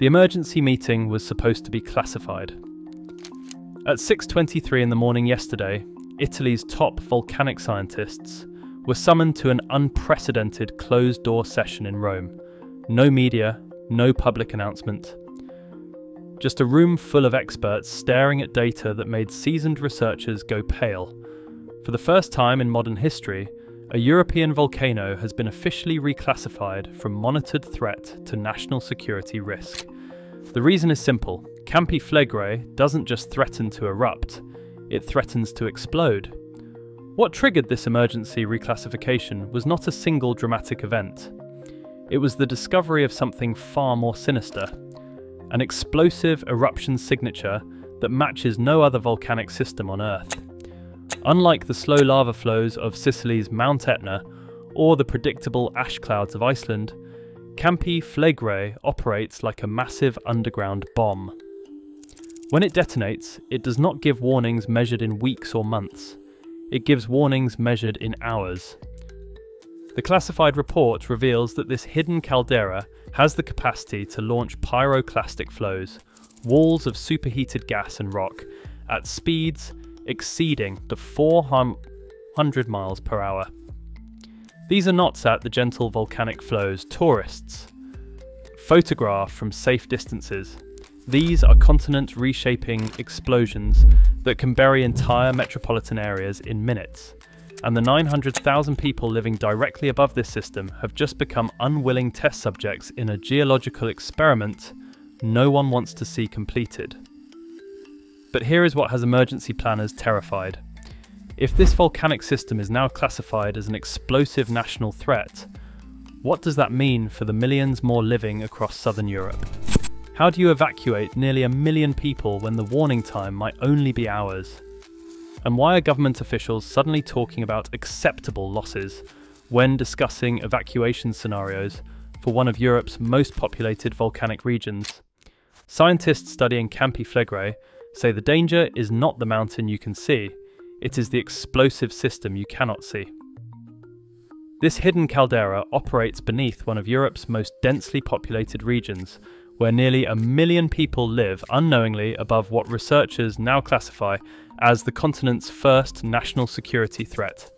The emergency meeting was supposed to be classified. At 6:23 in the morning yesterday, Italy's top volcanic scientists were summoned to an unprecedented closed-door session in Rome. No media, no public announcement. Just a room full of experts staring at data that made seasoned researchers go pale. For the first time in modern history, a European volcano has been officially reclassified from monitored threat to national security risk. The reason is simple Campi Flegrei doesn't just threaten to erupt, it threatens to explode. What triggered this emergency reclassification was not a single dramatic event. It was the discovery of something far more sinister an explosive eruption signature that matches no other volcanic system on Earth. Unlike the slow lava flows of Sicily's Mount Etna or the predictable ash clouds of Iceland, Campi Flegrei operates like a massive underground bomb. When it detonates, it does not give warnings measured in weeks or months. It gives warnings measured in hours. The classified report reveals that this hidden caldera has the capacity to launch pyroclastic flows, walls of superheated gas and rock, at speeds exceeding the 400 miles per hour. These are not at the gentle volcanic flows tourists photograph from safe distances. These are continent reshaping explosions that can bury entire metropolitan areas in minutes. And the 900,000 people living directly above this system have just become unwilling test subjects in a geological experiment no one wants to see completed. But here is what has emergency planners terrified. If this volcanic system is now classified as an explosive national threat, what does that mean for the millions more living across southern Europe? How do you evacuate nearly a million people when the warning time might only be hours? And why are government officials suddenly talking about acceptable losses when discussing evacuation scenarios for one of Europe's most populated volcanic regions? Scientists studying Campi Flegrei say the danger is not the mountain you can see, it is the explosive system you cannot see. This hidden caldera operates beneath one of Europe's most densely populated regions, where nearly a million people live unknowingly above what researchers now classify as the continent's first national security threat.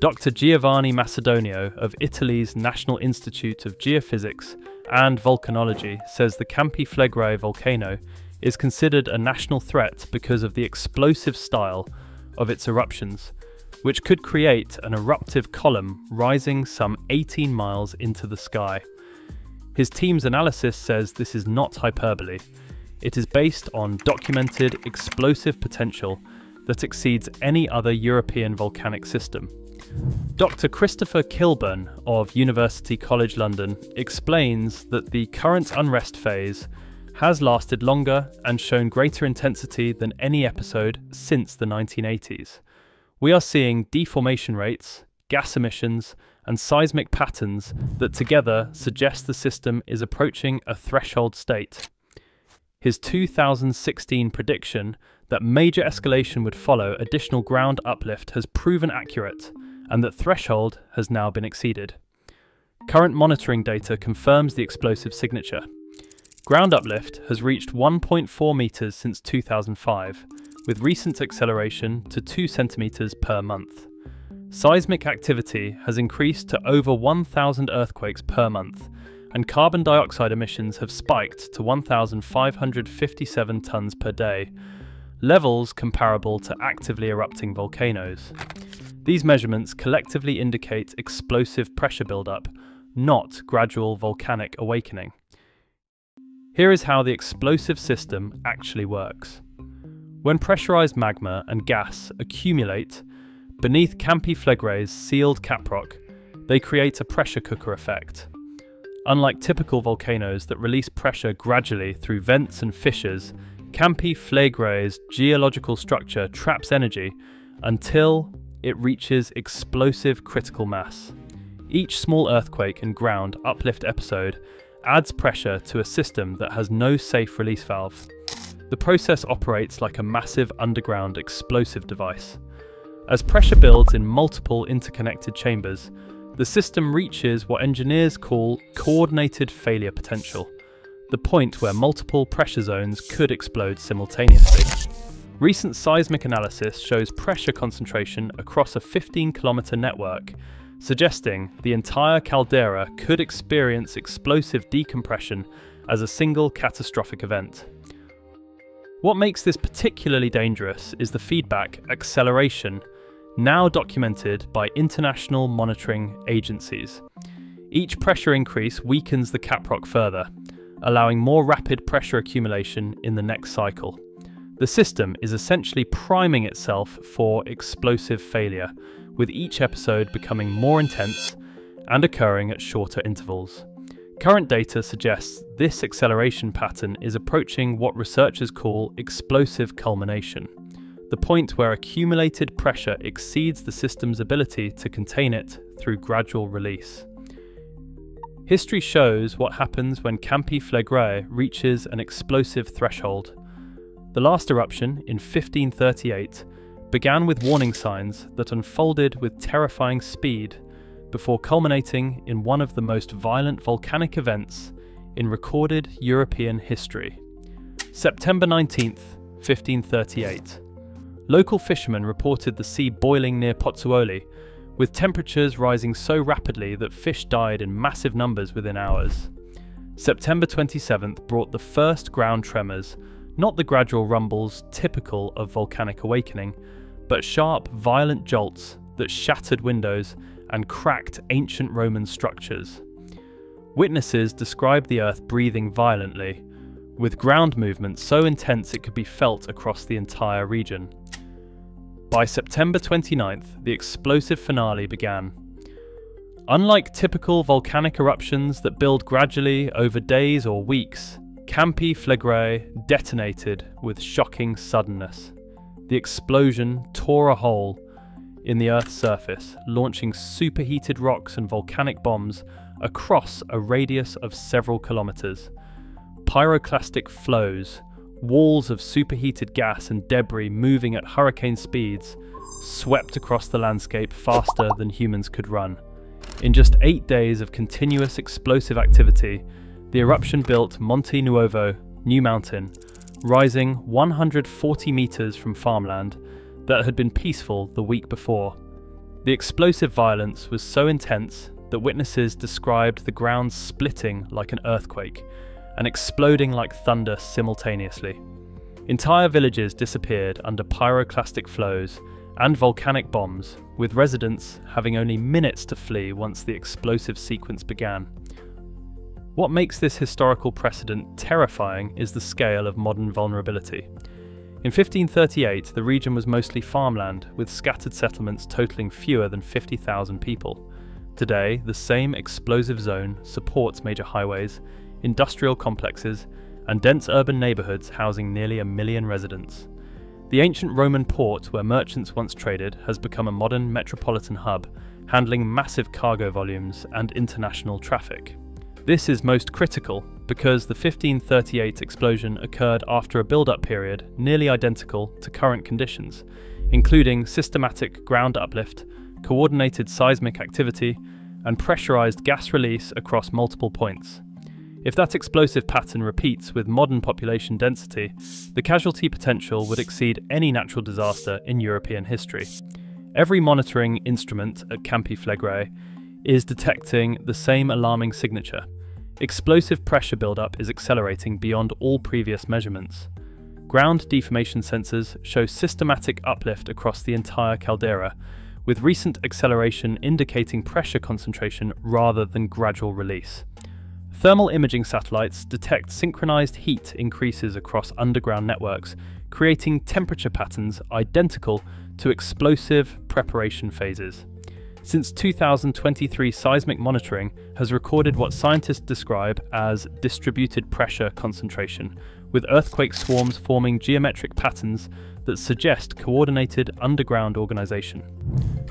Dr. Giovanni Macedonio of Italy's National Institute of Geophysics and Volcanology says the Campi Flegrei volcano is considered a national threat because of the explosive style of its eruptions, which could create an eruptive column rising some 18 miles into the sky. His team's analysis says this is not hyperbole. It is based on documented explosive potential that exceeds any other European volcanic system. Dr. Christopher Kilburn of University College London explains that the current unrest phase has lasted longer and shown greater intensity than any episode since the 1980s. We are seeing deformation rates, gas emissions, and seismic patterns that together suggest the system is approaching a threshold state. His 2016 prediction that major escalation would follow additional ground uplift has proven accurate, and that threshold has now been exceeded. Current monitoring data confirms the explosive signature. Ground uplift has reached 1.4 metres since 2005, with recent acceleration to 2 centimetres per month. Seismic activity has increased to over 1,000 earthquakes per month, and carbon dioxide emissions have spiked to 1,557 tonnes per day, levels comparable to actively erupting volcanoes. These measurements collectively indicate explosive pressure buildup, not gradual volcanic awakening. Here is how the explosive system actually works. When pressurized magma and gas accumulate beneath Campi Flegrei's sealed caprock, they create a pressure cooker effect. Unlike typical volcanoes that release pressure gradually through vents and fissures, Campi Flegrei's geological structure traps energy until it reaches explosive critical mass. Each small earthquake and ground uplift episode adds pressure to a system that has no safe release valve. The process operates like a massive underground explosive device. As pressure builds in multiple interconnected chambers, the system reaches what engineers call coordinated failure potential. the point where multiple pressure zones could explode simultaneously. Recent seismic analysis shows pressure concentration across a 15 kilometre network, suggesting the entire caldera could experience explosive decompression as a single catastrophic event. What makes this particularly dangerous is the feedback acceleration, now documented by international monitoring agencies. Each pressure increase weakens the caprock further, allowing more rapid pressure accumulation in the next cycle. The system is essentially priming itself for explosive failure, with each episode becoming more intense and occurring at shorter intervals. Current data suggests this acceleration pattern is approaching what researchers call explosive culmination, the point where accumulated pressure exceeds the system's ability to contain it through gradual release. History shows what happens when Campi Flegrei reaches an explosive threshold. The last eruption, in 1538, began with warning signs that unfolded with terrifying speed before culminating in one of the most violent volcanic events in recorded European history. September 19th, 1538. Local fishermen reported the sea boiling near Pozzuoli, with temperatures rising so rapidly that fish died in massive numbers within hours. September 27th brought the first ground tremors, not the gradual rumbles typical of volcanic awakening, but sharp, violent jolts that shattered windows and cracked ancient Roman structures. Witnesses described the earth breathing violently, with ground movement so intense it could be felt across the entire region. By September 29th, the explosive finale began. Unlike typical volcanic eruptions that build gradually over days or weeks, Campi Flegrei detonated with shocking suddenness. The explosion tore a hole in the Earth's surface, launching superheated rocks and volcanic bombs across a radius of several kilometers. Pyroclastic flows, walls of superheated gas and debris moving at hurricane speeds, swept across the landscape faster than humans could run. In just eight days of continuous explosive activity, the eruption built Monte Nuovo, New Mountain, rising 140 meters from farmland that had been peaceful the week before. The explosive violence was so intense that witnesses described the ground splitting like an earthquake and exploding like thunder simultaneously. Entire villages disappeared under pyroclastic flows and volcanic bombs, with residents having only minutes to flee once the explosive sequence began. What makes this historical precedent terrifying is the scale of modern vulnerability. In 1538, the region was mostly farmland, with scattered settlements totaling fewer than 50,000 people. Today, the same explosive zone supports major highways, industrial complexes, and dense urban neighbourhoods housing nearly a million residents. The ancient Roman port where merchants once traded has become a modern metropolitan hub, handling massive cargo volumes and international traffic. This is most critical because the 1538 explosion occurred after a build-up period nearly identical to current conditions, including systematic ground uplift, coordinated seismic activity, and pressurized gas release across multiple points. If that explosive pattern repeats with modern population density, the casualty potential would exceed any natural disaster in European history. Every monitoring instrument at Campi Flegrei is detecting the same alarming signature, Explosive pressure buildup is accelerating beyond all previous measurements. Ground deformation sensors show systematic uplift across the entire caldera, with recent acceleration indicating pressure concentration rather than gradual release. Thermal imaging satellites detect synchronized heat increases across underground networks, creating temperature patterns identical to explosive preparation phases. Since 2023, seismic monitoring has recorded what scientists describe as distributed pressure concentration, with earthquake swarms forming geometric patterns that suggest coordinated underground organisation.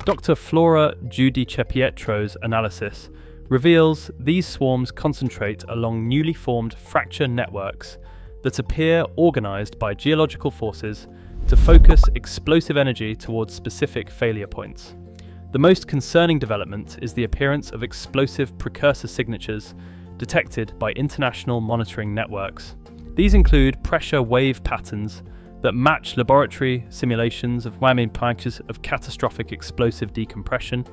Dr. Flora Giudicepietro's analysis reveals these swarms concentrate along newly formed fracture networks that appear organised by geological forces to focus explosive energy towards specific failure points. The most concerning development is the appearance of explosive precursor signatures detected by international monitoring networks. These include pressure wave patterns that match laboratory simulations of whamming patches of catastrophic explosive decompression,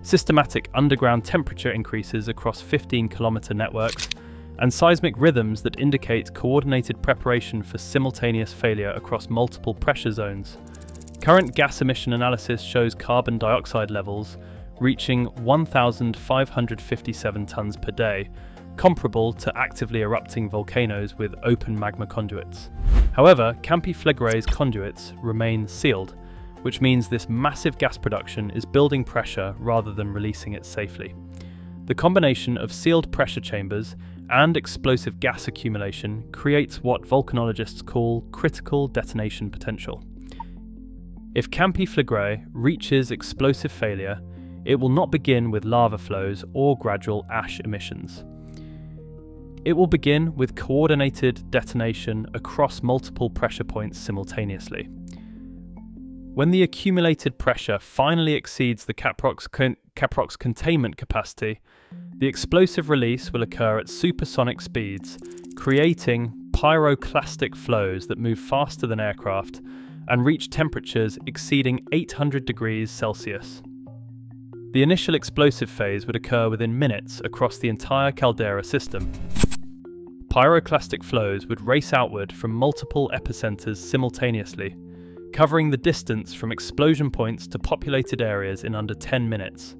systematic underground temperature increases across 15 kilometre networks, and seismic rhythms that indicate coordinated preparation for simultaneous failure across multiple pressure zones. Current gas emission analysis shows carbon dioxide levels reaching 1,557 tonnes per day, comparable to actively erupting volcanoes with open magma conduits. However, Campi Flegrei's conduits remain sealed, which means this massive gas production is building pressure rather than releasing it safely. The combination of sealed pressure chambers and explosive gas accumulation creates what volcanologists call critical detonation potential. If Campi Flegrei reaches explosive failure, it will not begin with lava flows or gradual ash emissions. It will begin with coordinated detonation across multiple pressure points simultaneously. When the accumulated pressure finally exceeds the caprock's, con- caprock's containment capacity, the explosive release will occur at supersonic speeds, creating pyroclastic flows that move faster than aircraft and reach temperatures exceeding 800 degrees Celsius. The initial explosive phase would occur within minutes across the entire caldera system. Pyroclastic flows would race outward from multiple epicenters simultaneously, covering the distance from explosion points to populated areas in under 10 minutes.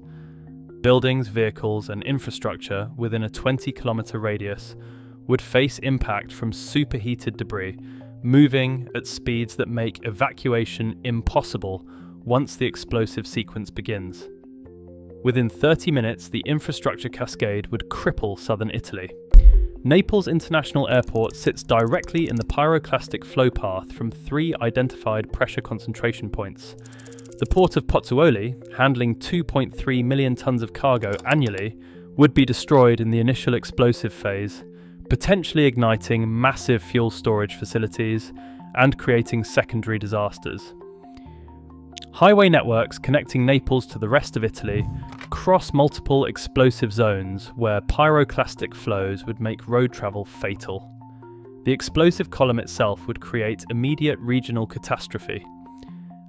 Buildings, vehicles, and infrastructure within a 20 kilometre radius would face impact from superheated debris moving at speeds that make evacuation impossible once the explosive sequence begins. Within 30 minutes, the infrastructure cascade would cripple southern Italy. Naples International Airport sits directly in the pyroclastic flow path from three identified pressure concentration points. The port of Pozzuoli, handling 2.3 million tons of cargo annually, would be destroyed in the initial explosive phase, potentially igniting massive fuel storage facilities and creating secondary disasters. Highway networks connecting Naples to the rest of Italy cross multiple explosive zones where pyroclastic flows would make road travel fatal. The explosive column itself would create immediate regional catastrophe.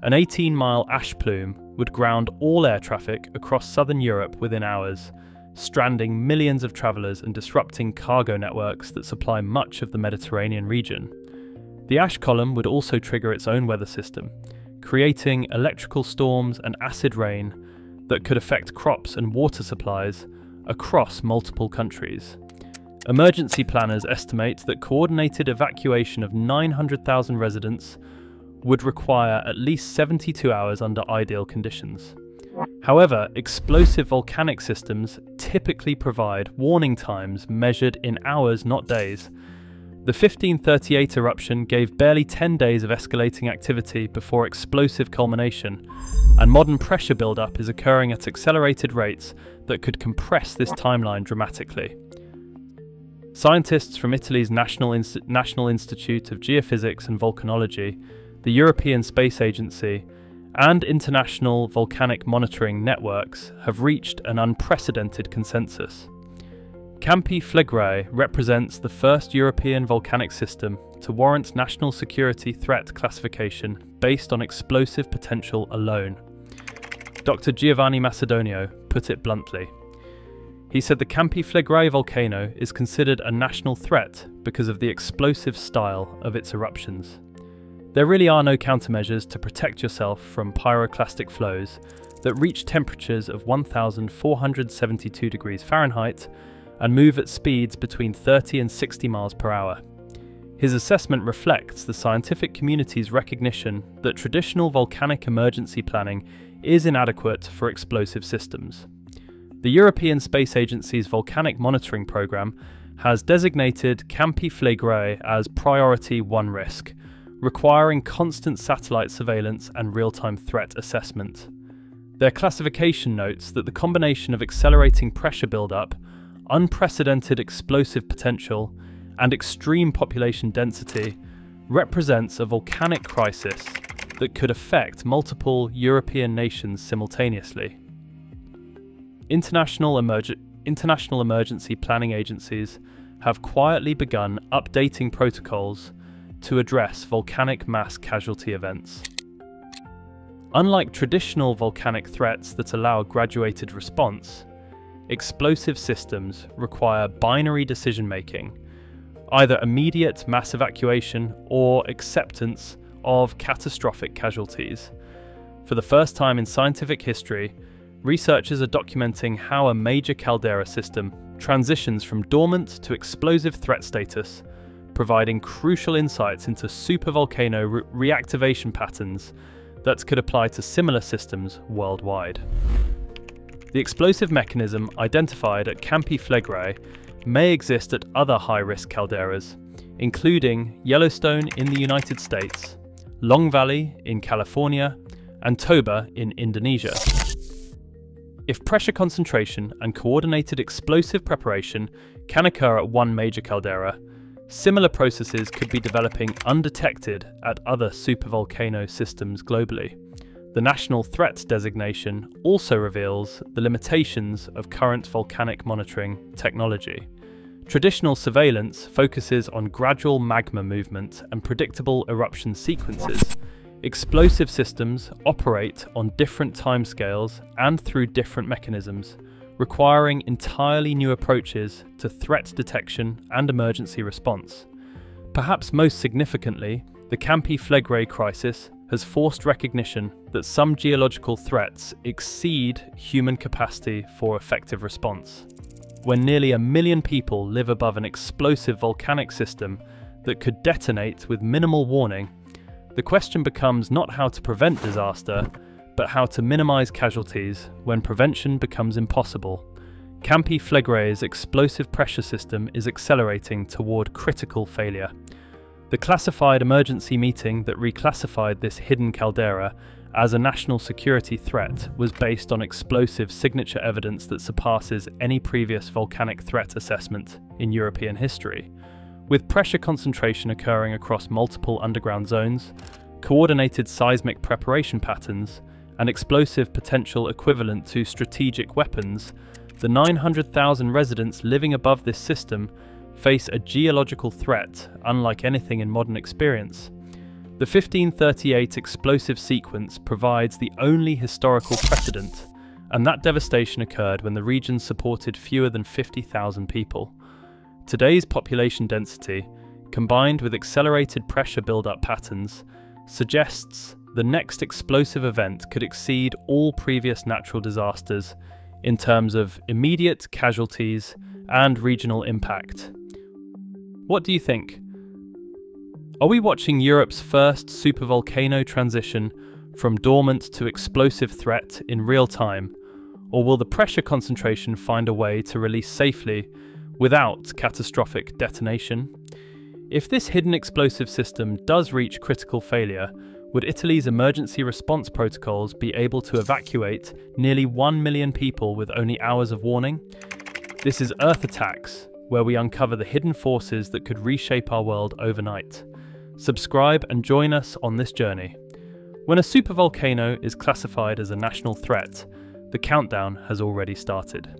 An 18 mile ash plume would ground all air traffic across southern Europe within hours, stranding millions of travellers and disrupting cargo networks that supply much of the Mediterranean region. The ash column would also trigger its own weather system, creating electrical storms and acid rain that could affect crops and water supplies across multiple countries. Emergency planners estimate that coordinated evacuation of 900,000 residents would require at least 72 hours under ideal conditions. However, explosive volcanic systems typically provide warning times measured in hours, not days. The 1538 eruption gave barely 10 days of escalating activity before explosive culmination, and modern pressure buildup is occurring at accelerated rates that could compress this timeline dramatically. Scientists from Italy's National, Inst- National Institute of Geophysics and Volcanology, the European Space Agency, and international volcanic monitoring networks have reached an unprecedented consensus. Campi Flegrei represents the first European volcanic system to warrant national security threat classification based on explosive potential alone. Dr. Giovanni Macedonio put it bluntly. He said the Campi Flegrei volcano is considered a national threat because of the explosive style of its eruptions. There really are no countermeasures to protect yourself from pyroclastic flows that reach temperatures of 1472 degrees Fahrenheit and move at speeds between 30 and 60 miles per hour. His assessment reflects the scientific community's recognition that traditional volcanic emergency planning is inadequate for explosive systems. The European Space Agency's volcanic monitoring program has designated Campi Flegrei as Priority 1 risk, requiring constant satellite surveillance and real time threat assessment. Their classification notes that the combination of accelerating pressure buildup, unprecedented explosive potential, and extreme population density represents a volcanic crisis that could affect multiple European nations simultaneously. International, emerg- international emergency planning agencies have quietly begun updating protocols to address volcanic mass casualty events. Unlike traditional volcanic threats that allow graduated response, explosive systems require binary decision making, either immediate mass evacuation or acceptance of catastrophic casualties. For the first time in scientific history, researchers are documenting how a major caldera system transitions from dormant to explosive threat status, providing crucial insights into supervolcano re reactivation patterns that could apply to similar systems worldwide. The explosive mechanism identified at Campi Flegrei may exist at other high-risk calderas, including Yellowstone in the United States, Long Valley in California, and Toba in Indonesia. If pressure concentration and coordinated explosive preparation can occur at one major caldera, similar processes could be developing undetected at other supervolcano systems globally. The National Threat designation also reveals the limitations of current volcanic monitoring technology. Traditional surveillance focuses on gradual magma movement and predictable eruption sequences, Explosive systems operate on different timescales and through different mechanisms, requiring entirely new approaches to threat detection and emergency response. Perhaps most significantly, the Campi Flegrei crisis has forced recognition that some geological threats exceed human capacity for effective response. When nearly a million people live above an explosive volcanic system that could detonate with minimal warning, the question becomes not how to prevent disaster, but how to minimise casualties when prevention becomes impossible. Campi Flegrei's explosive pressure system is accelerating toward critical failure. The classified emergency meeting that reclassified this hidden caldera as a national security threat was based on explosive signature evidence that surpasses any previous volcanic threat assessment in European history. With pressure concentration occurring across multiple underground zones, coordinated seismic preparation patterns, and explosive potential equivalent to strategic weapons, the 900,000 residents living above this system face a geological threat unlike anything in modern experience. The 1538 explosive sequence provides the only historical precedent, and that devastation occurred when the region supported fewer than 50,000 people. Today's population density, combined with accelerated pressure build-up patterns, suggests the next explosive event could exceed all previous natural disasters in terms of immediate casualties and regional impact. What do you think? Are we watching Europe's first supervolcano transition from dormant to explosive threat in real time, or will the pressure concentration find a way to release safely without catastrophic detonation. If this hidden explosive system does reach critical failure, would Italy's emergency response protocols be able to evacuate nearly 1 million people with only hours of warning? This is Earth Attacks, where we uncover the hidden forces that could reshape our world overnight. Subscribe and join us on this journey. When a supervolcano is classified as a national threat, the countdown has already started.